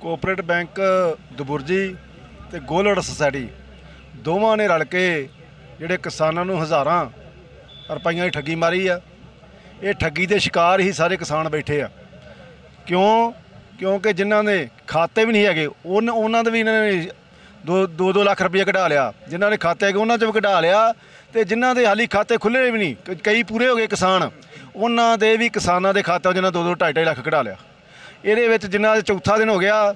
Cooperate bank Daburji ਤੇ gold society ਦੋਵਾਂ ਨੇ ਰਲ ਕੇ ਜਿਹੜੇ ਕਿਸਾਨਾਂ ਨੂੰ ਹਜ਼ਾਰਾਂ ਰੁਪਈਆਂ ਦੀ ਠੱਗੀ ਮਾਰੀ ਆ। ਇਹ ਠੱਗੀ ਦੇ ਸ਼ਿਕਾਰ ਹੀ ਸਾਰੇ ਕਿਸਾਨ ਬੈਠੇ ਆ। ਕਿਉਂ? ਕਿਉਂਕਿ ਜਿਨ੍ਹਾਂ ਦੇ ਖਾਤੇ ਵੀ ਨਹੀਂ ਹੈਗੇ, ਉਨ- ਉਹਨਾਂ ਦੇ ਵੀ ਇਹਨਾਂ ਨੇ 2 2 ਲੱਖ ਰੁਪਏ ਕਢਾ ਲਿਆ। ਜਿਨ੍ਹਾਂ ਨੇ ਖਾਤੇ ਹੈਗੇ, ਉਹਨਾਂ 'ਚ ਵੀ ਕਢਾ ਲਿਆ ਤੇ ਜਿਨ੍ਹਾਂ ਦੇ ਹਾਲੀ ਖਾਤੇ ਖੁੱਲੇ ਵੀ ਨਹੀਂ, ਕਈ ਪੂਰੇ ਹੋ ਗਏ ਕਿਸਾਨ। ਉਹਨਾਂ ਦੇ ਵੀ ਕਿਸਾਨਾਂ ਦੇ ਖਾਤਿਆਂ 'ਚ ਇਹਨਾਂ 2 2 2.5 ਲੱਖ ਕਢਾ ਲਿਆ। ਇਹਦੇ ਵਿੱਚ ਜਿੰਨਾ ਚੌਥਾ ਦਿਨ ਹੋ ਗਿਆ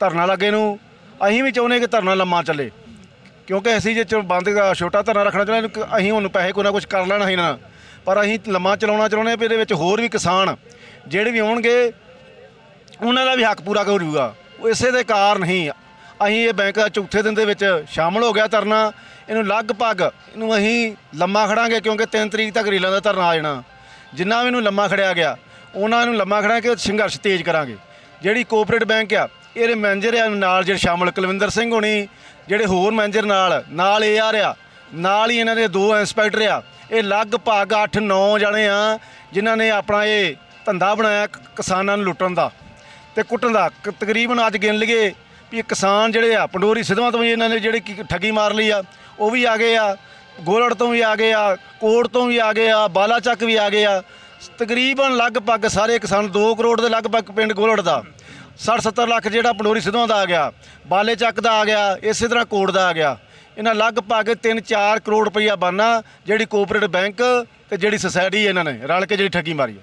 ਧਰਨਾ ਲੱਗੇ ਨੂੰ ਅਸੀਂ ਵੀ ਚਾਹੁੰਦੇ ਕਿ ਧਰਨਾ ਲੰਮਾ ਚੱਲੇ। ਕਿਉਂਕਿ ਅਸੀਂ ਜੇ ਚ ਬੰਦ ਦਾ ਛੋਟਾ ਧਰਨਾ ਰੱਖਣਾ ਚਾਹੁੰਦੇ ਹਾਂ, ਅਸੀਂ ਹੁਣ ਪੈਸੇ ਕੋਈ ਨਾ ਕੁਝ ਕਰ ਲੈਣਾ ਹੀ ਨਾ। ਪਰ ਅਸੀਂ ਲੰਮਾ ਚਲਾਉਣਾ ਚਾਹੁੰਦੇ ਹਾਂ ਵੀ ਇਹਦੇ ਵਿੱਚ ਹੋਰ ਵੀ ਕਿਸਾਨ ਜਿਹੜੇ ਵੀ ਆਉਣਗੇ ਉਹਨਾਂ ਦਾ ਵੀ ਹੱਕ ਪੂਰਾ ਕਰੂਗਾ ਉਹ ਇਸੇ ਦੇ ਕਾਰਨ ਹੀ ਅਸੀਂ ਇਹ ਬੈਂਕ ਦਾ ਚੌਥੇ ਦਿਨ ਦੇ ਵਿੱਚ ਸ਼ਾਮਲ ਹੋ ਗਿਆ ਧਰਨਾ। ਇਹਨੂੰ ਲਗਭਗ ਇਹਨੂੰ ਅਸੀਂ ਲੰਮਾ ਖੜਾਂਗੇ ਕਿਉਂਕਿ 3 ਤਰੀਕ ਤੱਕ ਰੀਲਾਂ ਦਾ ਧਰਨਾ ਆ ਜਾਣਾ। ਜਿੰਨਾ ਵੀ ਇਹਨੂੰ ਲੰਮਾ ਖੜਿਆ ਗਿਆ ਉਹਨਾਂ ਨੂੰ ਲੰਮਾ ਖੜਾ ਕੇ ਸੰਘਰਸ਼ ਤੇਜ਼ ਕਰਾਂਗੇ। ਜਿਹੜੀ ਕੋਆਪਰੇਟ ਬੈਂਕ ਆ, ਇਹਦੇ ਮੈਨੇਜਰ ਆ ਨਾਲ ਜਿਹੜੇ ਸ਼ਾਮਲ ਕੁਲਵਿੰਦਰ ਸਿੰਘ ਹੋਣੀ, ਜਿਹੜੇ ਹੋਰ ਮੈਨੇਜਰ ਨਾਲ ਨਾਲ ਇਹ ਆ, ਨਾਲ ਹੀ ਇਹਨਾਂ ਦੇ ਦੋ ਇੰਸਪੈਕਟਰ ਆ। ਇਹ ਲਗਭਗ 8-9 ਜਣੇ ਆ, ਜਿਨ੍ਹਾਂ ਨੇ ਆਪਣਾ ਇਹ ਧੰਦਾ ਬਣਾਇਆ ਕਿਸਾਨਾਂ ਨੂੰ ਲੁੱਟਣ ਦਾ। ਤੇ ਕੁੱਟਣ ਦਾ। ਤਕਰੀਬਨ ਅੱਜ ਗਿਣ ਲਈਏ ਵੀ ਕਿਸਾਨ ਜਿਹੜੇ ਆ, ਪੰਡੋਰੀ ਸਿੱਧਵਾਂ ਤੋਂ ਵੀ ਇਹਨਾਂ ਨੇ ਜਿਹੜੀ ਕੀ- ਠੱਗੀ ਮਾਰ ਲਈ ਆ, ਉਹ ਵੀ ਆ ਗਏ ਆ, ਗੋਲੜ ਤੋਂ ਵੀ ਆ ਗਏ ਆ, ਕੋਟ ਤੋਂ ਵੀ ਆ ਗਏ ਆ, ਬਾਲਾਚੱਕ ਵੀ ਆ ਗਏ ਆ। ਤਕਰੀਬਨ ਲਗਭਗ ਸਾਰੇ ਕਿਸਾਨ 2 ਕਰੋੜ ਦੇ ਲਗਭਗ ਪਿੰਡ ਗੋਲੜ ਦਾ 60 70 ਲੱਖ ਜਿਹੜਾ ਪੰਡੋਰੀ ਸਿੱਧਵਾਂ ਦਾ ਆ ਗਿਆ, ਬਾਲੇ ਚੱਕ ਦਾ ਆ ਗਿਆ, ਇਸੇ ਤਰ੍ਹਾਂ ਕੋਟ ਦਾ ਆ ਗਿਆ। ਇਹਨਾਂ ਲਗਭਗ 3-4 ਕਰੋੜ ਰੁਪਈਆ ਬਾਨਾ ਜਿਹੜੀ ਕੋਆਪਰੇਟਿਵ ਬੈਂਕ ਤੇ ਜਿਹੜੀ ਸੁਸਾਇਟੀ ਇਹਨਾਂ ਨੇ ਰਲ ਕੇ ਜਿਹੜੀ ਠੱਗੀ ਮਾਰੀ